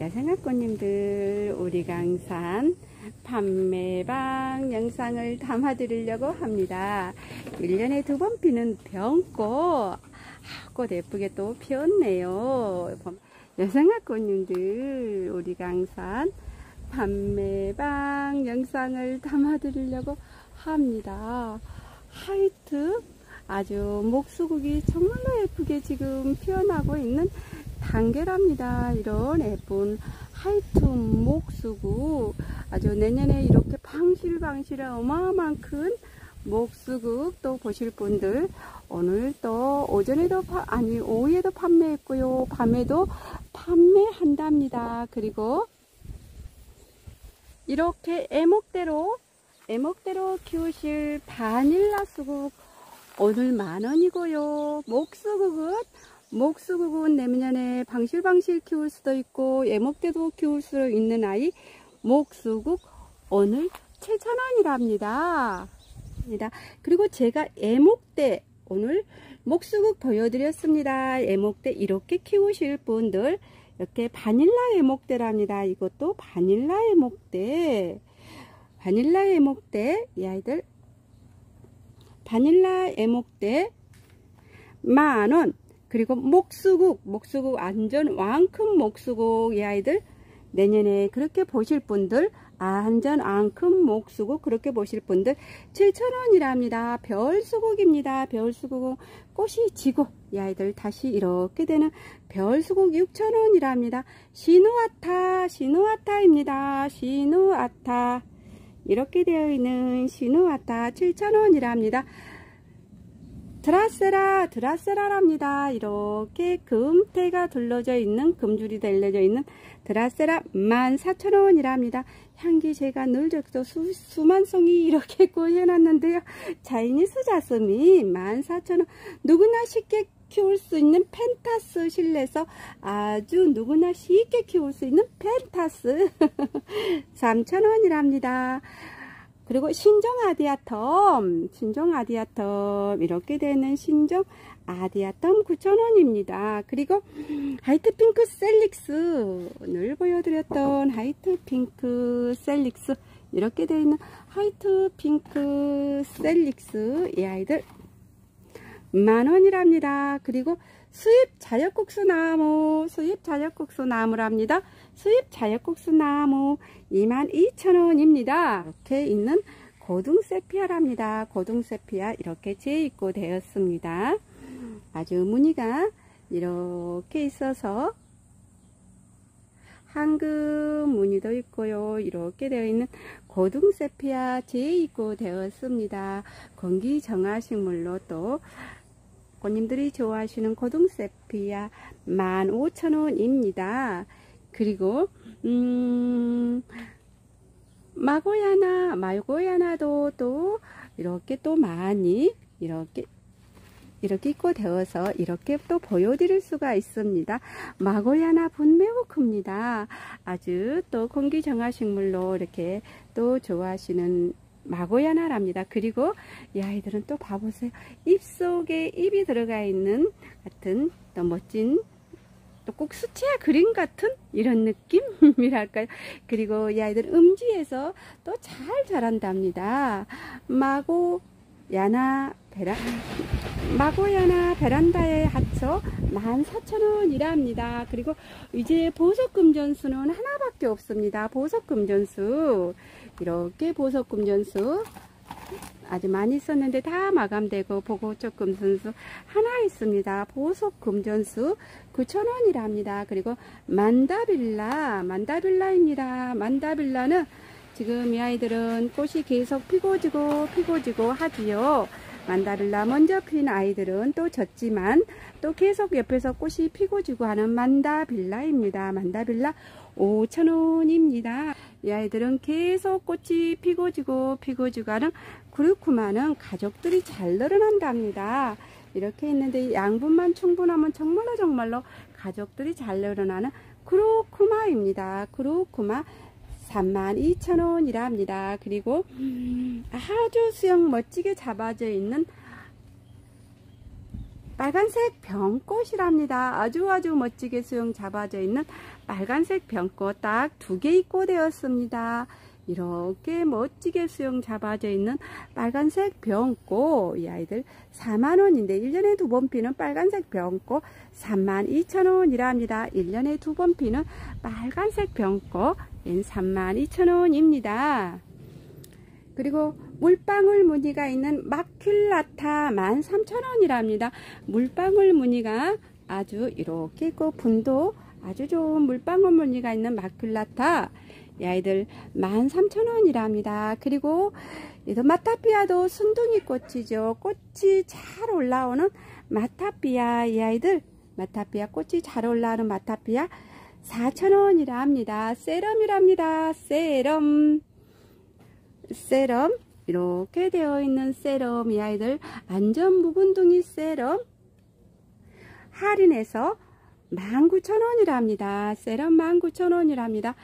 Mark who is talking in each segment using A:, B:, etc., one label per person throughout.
A: 야생화꽃님들 우리 강산 판매방 영상을 담아드리려고 합니다. 1년에 두 번 피는 병꽃 꽃 예쁘게 또 피었네요. 야생화꽃님들 우리 강산 판매방 영상을 담아드리려고 합니다. 하이트 아주 목수국이 정말로 예쁘게 지금 피어나고 있는 단계랍니다. 이런 예쁜 하이트 목수국 아주 내년에 이렇게 방실방실한 어마어마한 큰 목수국 또 보실 분들 오늘 또 오전에도 파, 아니 오후에도 판매했고요. 밤에도 판매한답니다. 그리고 이렇게 애목대로 애목대로 키우실 바닐라 수국 오늘 만원이고요. 목수국은 목수국은 내년에 방실방실 키울 수도 있고 애목대도 키울 수 있는 아이 목수국 오늘 7,000원이랍니다. 그리고 제가 애목대 오늘 목수국 보여드렸습니다. 애목대 이렇게 키우실 분들 이렇게 바닐라 애목대랍니다. 이것도 바닐라 애목대. 바닐라 애목대 이 아이들 바닐라 애목대 만원 그리고 목수국 목수국 안전 왕큰 목수국 이 아이들 내년에 그렇게 보실 분들 안전 앙큼 목수국 그렇게 보실 분들 7,000원이랍니다. 별수국입니다. 별수국은 꽃이 지고 이 아이들 다시 이렇게 되는 별수국 6,000원이랍니다. 시누아타 시누아타입니다. 시누아타 이렇게 되어 있는 시누아타 7,000원이랍니다. 드라세라 드라세라랍니다. 이렇게 금태가 둘러져 있는 금줄이 달려져 있는 드라세라 14,000원이랍니다. 향기 제가 늘 적도 수, 수만송이 이렇게 꾸며놨는데요. 차이니스 자스민 14,000원 누구나 쉽게 키울 수 있는 펜타스 실내에서 아주 누구나 쉽게 키울 수 있는 펜타스 3,000원이랍니다. 그리고 신종 아디안텀, 신종 아디안텀 이렇게 되는 신종 아디안텀 9,000원입니다. 그리고 화이트 핑크 셀릭스 오늘 보여드렸던 화이트 핑크 셀릭스 이렇게 되어 있는 화이트 핑크 셀릭스 이 아이들 만원이랍니다. 그리고 수입 자역국수 나무 수입 자역국수 나무랍니다. 수입 자역국수 나무 22,000원입니다. 이렇게 있는 고등 세피아랍니다. 고등 세피아 이렇게 재입고 되었습니다. 아주 무늬가 이렇게 있어서 황금 무늬도 있고요. 이렇게 되어 있는 고등 세피아 재입고 되었습니다. 공기 정화식물로 또 꽃님들이 좋아하시는 고등 세피아 15,000원입니다. 그리고 음 마고야나 마고야나도 또 이렇게 또 많이 이렇게 이렇게 입고 되어서 이렇게 또 보여드릴 수가 있습니다. 마고야나 분 매우 큽니다. 아주 또 공기 정화식물로 이렇게 또 좋아하시는 마고야나랍니다. 그리고 이 아이들은 또 봐보세요. 입속에 입이 들어가 있는 같은 또 멋진 또 꼭 수채화 그림 같은 이런 느낌이랄까요. 그리고 이 아이들 음지에서 또 잘 자란답니다. 마고 야나 베라 마고야나 베란다에 합쳐 14,000원이랍니다. 그리고 이제 보석금전수는 하나밖에 없습니다. 보석금전수 이렇게 보석금전수 아주 많이 썼는데 다 마감되고 보고적금전수 하나 있습니다. 보석 금전수 9,000원이랍니다. 그리고 만다빌라 만다빌라입니다. 만다빌라는 지금 이 아이들은 꽃이 계속 피고 지고 피고 지고 하지요. 만다빌라 먼저 핀 아이들은 또 졌지만 또 계속 옆에서 꽃이 피고 지고 하는 만다빌라입니다. 만다빌라 5,000원입니다. 이 아이들은 계속 꽃이 피고 지고 피고 지고 하는 그루쿠마는 가족들이 잘 늘어난답니다. 이렇게 있는데 양분만 충분하면 정말로 정말로 가족들이 잘 늘어나는 그루쿠마입니다. 그루쿠마 32,000원이라 합니다. 그리고 아주 수영 멋지게 잡아져 있는 빨간색 병꽃이랍니다. 아주 아주 멋지게 수영 잡아져 있는 빨간색 병꽃 딱 두개 입고 되었습니다. 이렇게 멋지게 수영 잡아져 있는 빨간색 병꽃 이 아이들 4만원인데 1년에 두 번 피는 빨간색 병꽃 32,000원이랍니다. 1년에 두 번 피는 빨간색 병꽃 32,000원입니다. 그리고 물방울 무늬가 있는 마큘라타 13,000원이랍니다. 물방울 무늬가 아주 이렇게 있고 분도 아주 좋은 물방울 무늬가 있는 마큘라타 이 아이들 13,000원이랍니다. 그리고 이도 마타피아도 순둥이 꽃이죠. 꽃이 잘 올라오는 마타피아 이 아이들 마타피아 꽃이 잘 올라오는 마타피아 4,000원이라 합니다. 세럼이랍니다. 세럼 세럼 이렇게 되어 있는 세럼 이 아이들 안전 묵은둥이 세럼 할인해서 19,000원이랍니다. 세럼 19,000원이랍니다.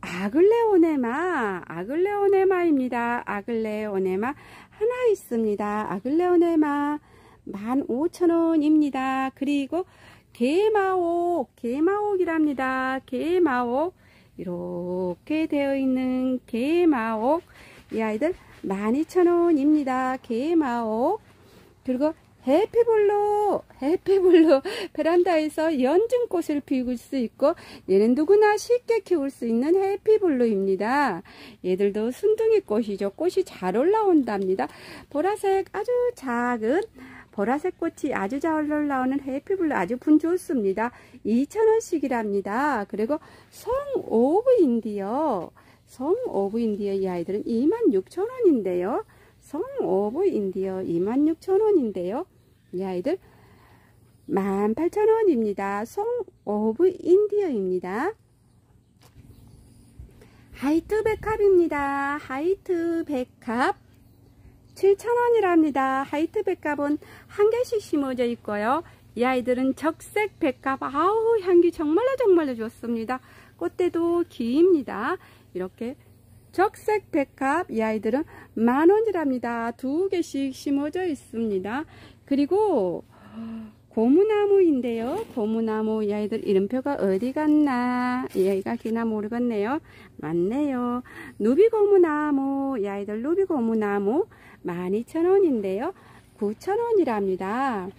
A: 아글레오네마 아글레오네마입니다. 아글레오네마 하나 있습니다. 아글레오네마 15,000원입니다. 그리고 게마옥 게마옥이랍니다. 게마옥 이렇게 되어 있는 게마옥 이 아이들 12,000원입니다. 게마옥 그리고 해피블루 해피블루 베란다에서 연중꽃을 피울 수 있고 얘는 누구나 쉽게 키울 수 있는 해피블루입니다. 얘들도 순둥이 꽃이죠. 꽃이 잘 올라온답니다. 보라색 아주 작은 보라색 꽃이 아주 잘 올라오는 해피블루 아주 분 좋습니다. 2,000원씩이랍니다. 그리고 Song of India Song of India 이 아이들은 26,000원인데요. Song of India 26,000원인데요. 이 아이들 18,000원입니다. Song of India입니다. 화이트 백합입니다. 화이트 백합 7,000원이랍니다. 화이트 백합은 한 개씩 심어져 있고요. 이 아이들은 적색 백합 아우 향기 정말로 정말로 좋습니다. 꽃대도 깁니다. 이렇게 적색 백합 이 아이들은 만원이랍니다. 두 개씩 심어져 있습니다. 그리고 고무나무인데요. 고무나무 이 아이들 이름표가 어디 갔나 이 아이가 기나 모르겠네요. 맞네요. 누비고무나무 이 아이들 누비고무나무 12,000원인데요. 9,000원이랍니다.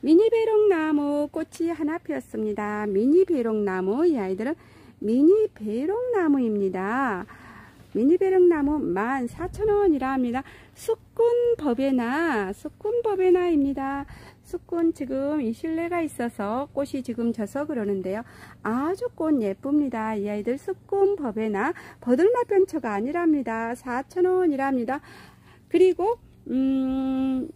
A: 미니 배롱나무 꽃이 하나 피었습니다. 미니 배롱나무 이 아이들은 미니 배롱나무입니다. 미니 배롱나무 14,000원이라 합니다. 숙군 법에나 숙군 법에나입니다. 숙군 지금 이 실내가 있어서 꽃이 지금 져서 그러는데요. 아주 꽃 예쁩니다. 이 아이들 숙군 법에나 버들마편초가 아니랍니다. 4,000원이랍니다. 그리고 음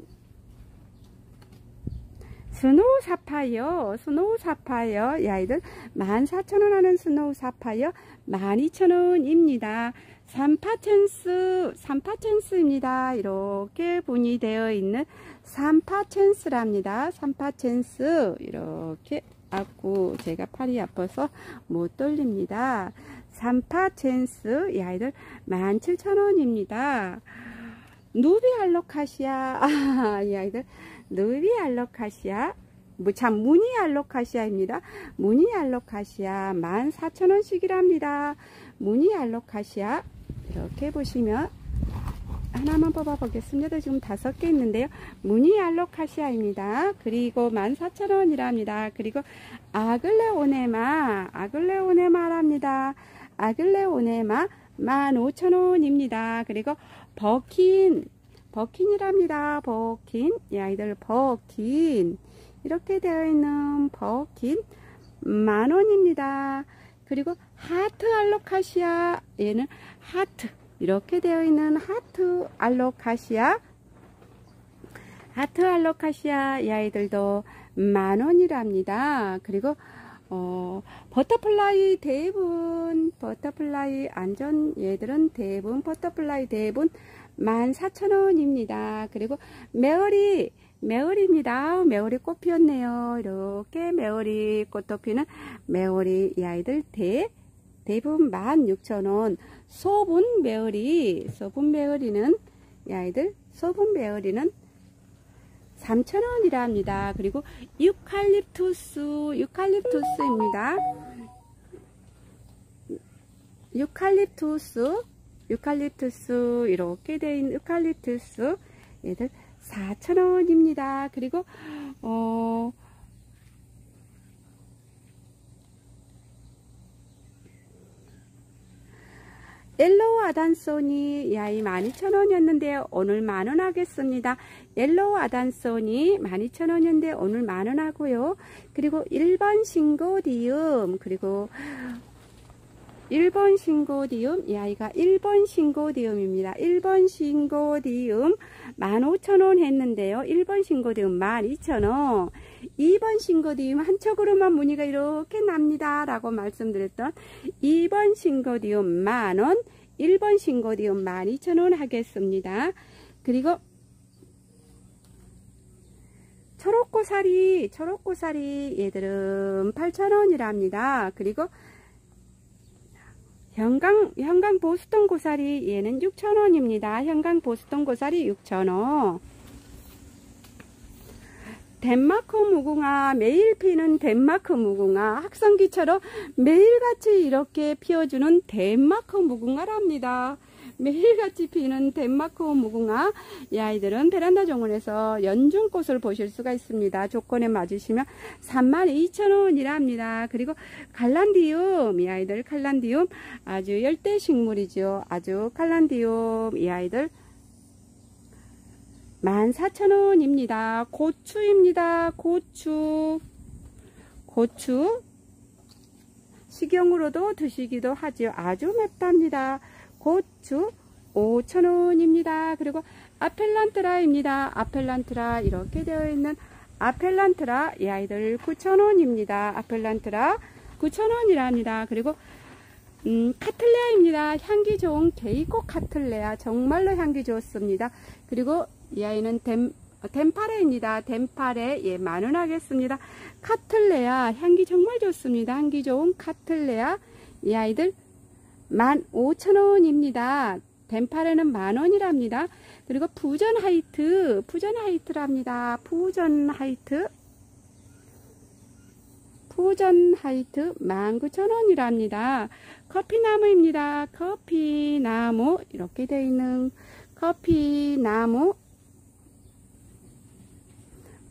A: Snow Sapphire, Snow Sapphire, 이 아이들 14,000원 하는 Snow Sapphire 12,000원입니다. 선파챈스, 선파챈스입니다. 이렇게 분이 되어 있는 선파챈스랍니다. 선파챈스, 이렇게, 아고 제가 팔이 아파서 못 돌립니다. 삼파챈스, 이 아이들 17,000원입니다. 누비 알로카시아, 아, 이 아이들 누비 알로카시아, 뭐참 무늬 알로카시아입니다. 무늬 알로카시아 14,000원씩이랍니다. 무늬 알로카시아 이렇게 보시면 하나만 뽑아 보겠습니다. 지금 다섯 개 있는데요. 무늬 알로카시아입니다. 그리고 14,000원이랍니다. 그리고 아글레오네마, 아글레오네마랍니다. 아글레오네마 15,000원입니다. 그리고 버킨, 버킨이랍니다. 버킨, 이 아이들 버킨. 이렇게 되어 있는 버킨 만원입니다. 그리고 하트 알로카시아 얘는 하트 이렇게 되어 있는 하트 알로카시아 하트 알로카시아 이 아이들도 만원이랍니다. 그리고 어, 버터플라이 대분 버터플라이 안전 얘들은 대분 버터플라이 대분 14,000원입니다. 그리고 메어리 매월입니다. 매월이 꽃 피었네요. 이렇게 매월이 꽃도 피는 매월이 이 아이들 대 대부분 16,000원 소분 매월이 소분 매월이는 이 아이들 소분 매월이는 3,000원이랍니다. 그리고 유칼립투스, 유칼립투스입니다. 유칼립투스, 유칼립투스, 이렇게 돼 있는 유칼립투스, 얘들 4,000원입니다. 그리고, 어, 옐로우 아단소니 이 아이 12,000원이었는데요. 오늘 만원 하겠습니다. 옐로우 아단소니 12,000원이었는데 오늘 만원 하고요. 그리고 1번 싱고니움 그리고 1번 싱고니움 이 아이가 1번 싱고니움입니다. 1번 싱고니움 15,000원 했는데요. 1번 싱고니움 12,000원 2번 싱고니움 한쪽으로만 무늬가 이렇게 납니다. 라고 말씀드렸던 2번 신고디움 만원 1번 신고디움 12,000원 하겠습니다. 그리고 초록고사리 초록고사리 얘들은 8,000원이랍니다. 그리고 현강, 현강 보스턴 고사리 얘는 6,000원입니다. 현강 보스턴 고사리 6,000원. 덴마크 무궁화 매일 피는 덴마크 무궁화 학성기처럼 매일같이 이렇게 피워주는 덴마크 무궁화랍니다. 매일같이 피는 덴마크 무궁화 이 아이들은 베란다 정원에서 연중꽃을 보실 수가 있습니다. 조건에 맞으시면 32,000원이랍니다. 그리고 칼란디움 이 아이들 칼란디움 아주 열대 식물이죠. 아주 칼란디움 이 아이들 14,000원입니다. 고추입니다. 고추 고추 식용으로도 드시기도 하죠. 아주 맵답니다. 고추 5,000원입니다. 그리고 아펠란트라입니다. 아펠란트라 이렇게 되어 있는 아펠란트라 이 아이들 9,000원입니다. 아펠란트라 9,000원이랍니다. 그리고 음, 카틀레아입니다. 향기 좋은 게이꽃 카틀레아 정말로 향기 좋습니다. 그리고 이 아이는 댐, 덴파레입니다. 덴파레 예 만원 하겠습니다. 카틀레아 향기 정말 좋습니다. 향기 좋은 카틀레아 이 아이들 15,000원입니다. 덴파레는 만원이랍니다. 그리고 Fusion White, Fusion White랍니다. Fusion White, Fusion White 19,000원이랍니다. 커피나무입니다. 커피나무 이렇게 되어 있는 커피나무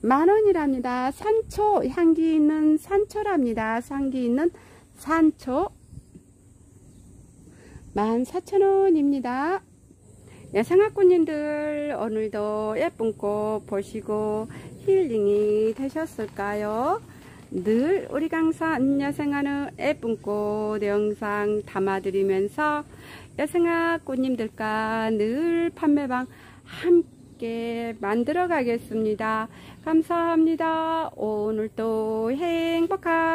A: 만원이랍니다. 산초 향기 있는 산초랍니다. 향기 있는 산초 14,000원입니다. 네, 상학꾼님들 오늘도 예쁜 꽃 보시고 힐링이 되셨을까요? 늘 우리 강사 안녕생하는 예쁜 꽃 영상 담아드리면서 여생아꽃님들과 늘 판매방 함께 만들어 가겠습니다. 감사합니다. 오늘도 행복하세요.